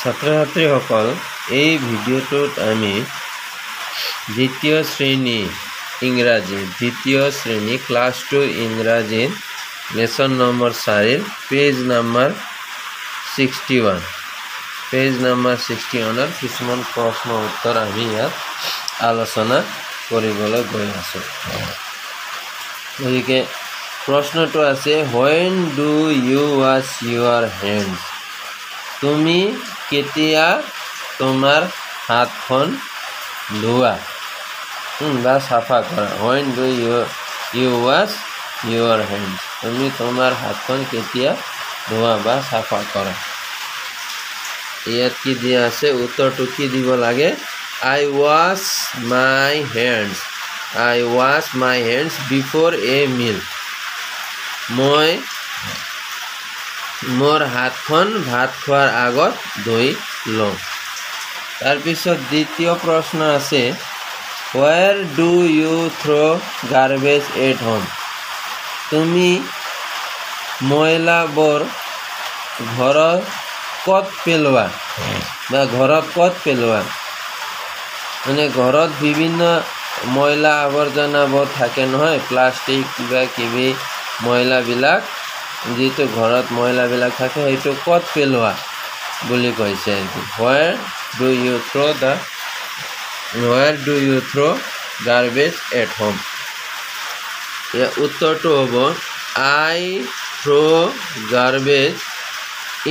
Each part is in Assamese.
ছাত্ৰ ছাত্ৰীসকল এই ভিডিঅ'টোত আমি দ্বিতীয় শ্ৰেণী ইংৰাজী দ্বিতীয় শ্ৰেণী ক্লাছ টু ইংৰাজীৰ লেচন নম্বৰ চাৰিৰ page number sixty one. Page number sixty ওৱানৰ কিছুমান প্ৰশ্ন উত্তৰ আমি ইয়াত আলোচনা কৰিবলৈ গৈ আছোঁ। গতিকে প্ৰশ্নটো আছে when do you wash your hand তুমি কেতিয়া তোমাৰ হাতখন ধোৱা? বা চাফা কৰা। When do you you wash your hand তুমি তোমাৰ হাতখন কেতিয়া ধোৱা বা চাফা কৰা? ইয়াত কি দিয়া আছে? উত্তৰটো কি দিব লাগে? I wash my hands I wash my hands before a meal মই মোৰ হাতখন ভাত খোৱাৰ আগত ধুই লওঁ। তাৰপিছত দ্বিতীয় প্ৰশ্ন আছে where do you throw' garbage at home তুমি ময়লাবোৰ ঘৰত ক'ত পেলোৱা বা ঘৰত ক'ত পেলোৱা? মানে ঘৰত বিভিন্ন ময়লা আৱৰ্জনাবোৰ থাকে নহয় প্লাষ্টিক কিবা কিবি ময়লাবিলাক যিটো ঘৰত ময়লাবিলাক থাকে, সেইটো ক'ত পেলোৱা বুলি কৈছে where do you throw' the where do you throw' garbage at home ইয়াৰ উত্তৰটো হ'ব I throw' garbage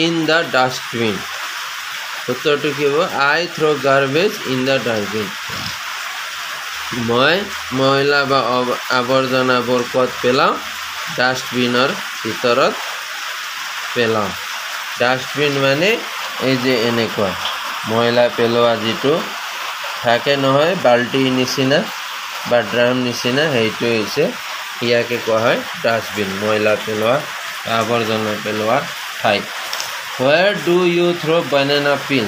in the dustbin উত্তৰটো কি হ'ব? I throw' garbage in the dustbin মই ময়লা বা আৱৰ্জনাবোৰ ক'ত পেলাওঁ? ডাষ্টবিনৰ ভিতৰত পেলাওঁ। ডাষ্টবিন মানে এই যে এনেকুৱা ময়লা পেলোৱা যিটো থাকে নহয় বাল্টিৰ নিচিনা বা ড্ৰাম নিচিনা সেইটো হৈছে ইয়াকে কোৱা হয় ডাষ্টবিন ময়লা পেলোৱা আৱৰ্জনা পেলোৱা ঠাই। Where do you throw' banana peel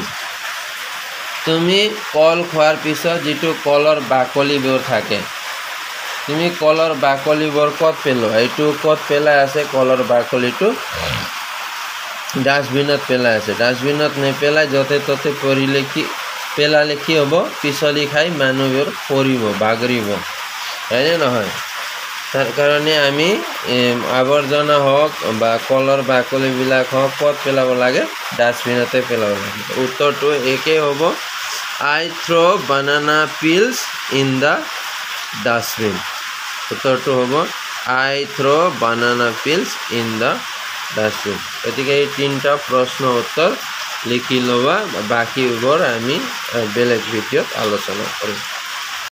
তুমি কল খোৱাৰ পিছত যিটো কলৰ বাকলিবোৰ থাকে তুমি কলৰ বাকলিবোৰ ক'ত পেলোৱা? এইটো ক'ত পেলাই আছে কলৰ বাকলিটো? ডাষ্টবিনত পেলাই আছে। ডাষ্টবিনত নেপেলাই য'তে ত'তে পৰিলে কি পেলালে কি হ'ব? পিছলি খাই মানুহবোৰ পৰিব বাগৰিব। হয়নে নহয়? তাৰ কাৰণে আমি আৱৰ্জনা হওক বা কলৰ বাকলিবিলাক হওক ক'ত পেলাব লাগে? ডাষ্টবিনতে পেলাব লাগে। উত্তৰটো একেই হ'ব। I throw' banana peels in the dustbin. উত্তৰটো হ'ব I throw' banana peels in the dustbin গতিকে এই তিনিটা প্ৰশ্ন উত্তৰ লিখি ল'বা বাকীবোৰ আমি বেলেগ ভিডিঅ'ত আলোচনা কৰিম